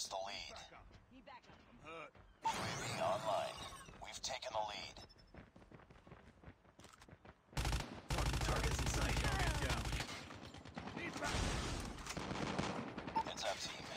lost the lead. UAV online. We've taken the lead. Targets in sight. Down. Heads up, team.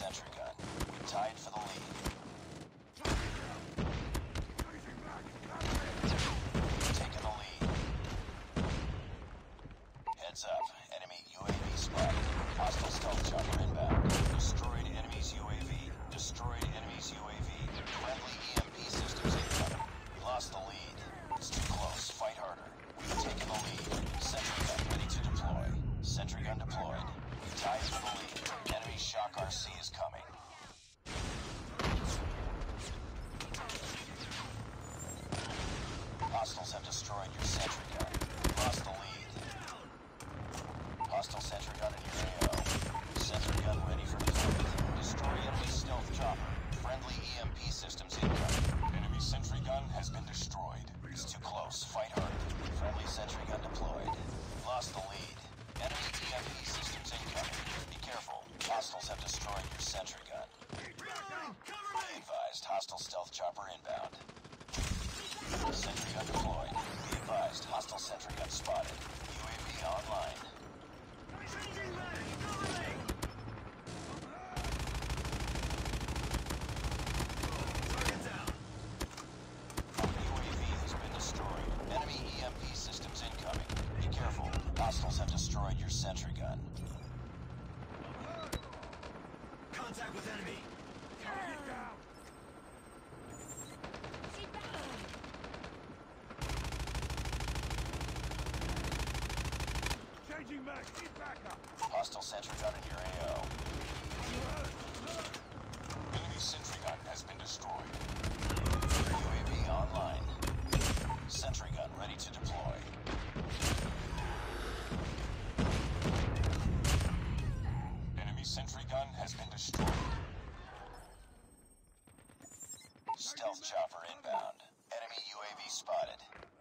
sentry gun. We tied for Sorry. sentry gun in your AO. Enemy sentry gun has been destroyed. UAV online. Sentry gun ready to deploy. Enemy sentry gun has been destroyed. Stealth chopper inbound. Enemy UAV spotted.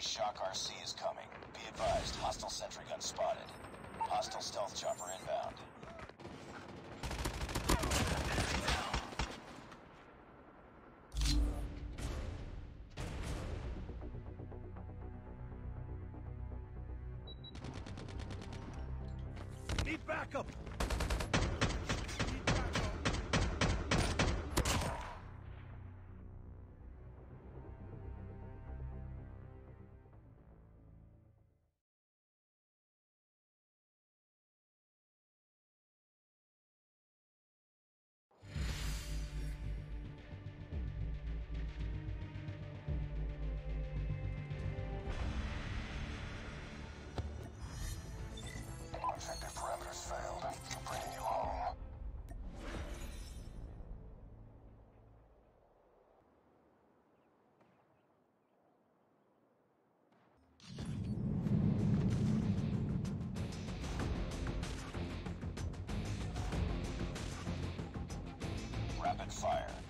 Shock RC is coming. Be advised, hostile sentry gun spotted. Hostile stealth chopper inbound. rapid fire.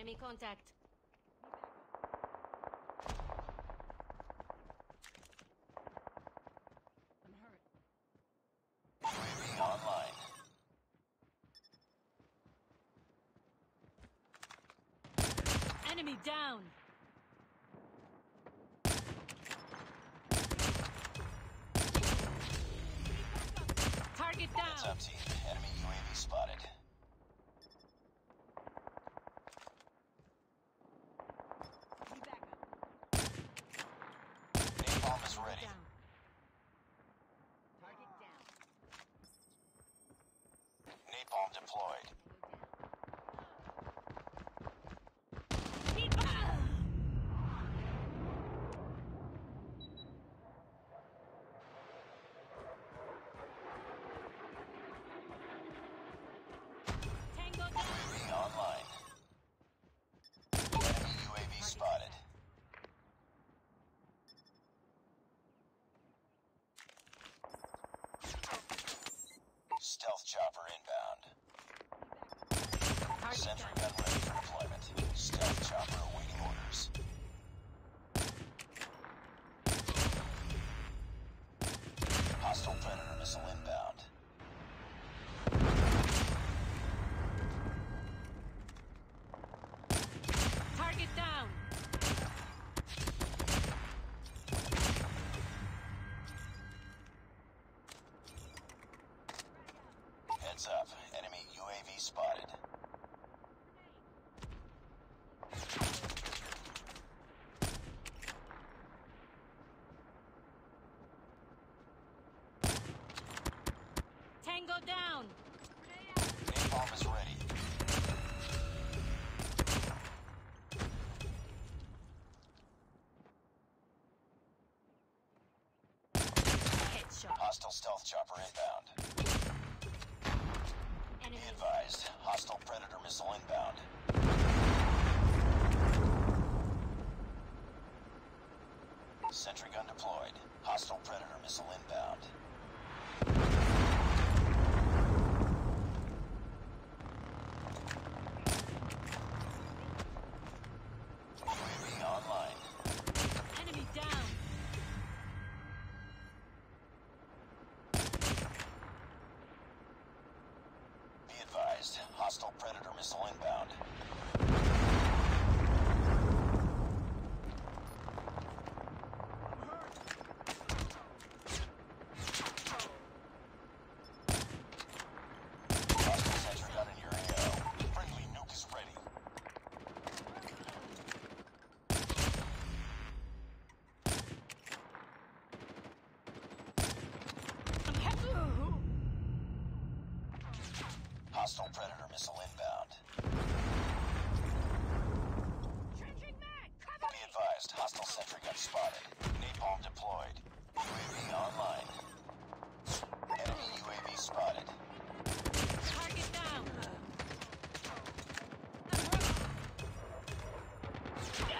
Enemy contact. I'm hurt. Online. Enemy down! deployed. Missile Lindback. Hostile stealth chopper inbound. Enemy. Be advised, hostile predator missile inbound. Sentry gun deployed. Hostile predator missile inbound. Hostile Predator missile inbound. Changing mag, cover Be advised, hostile sentry gun spotted. Napalm deployed. UAV online. Enemy UAV spotted. Target down. Uh-huh.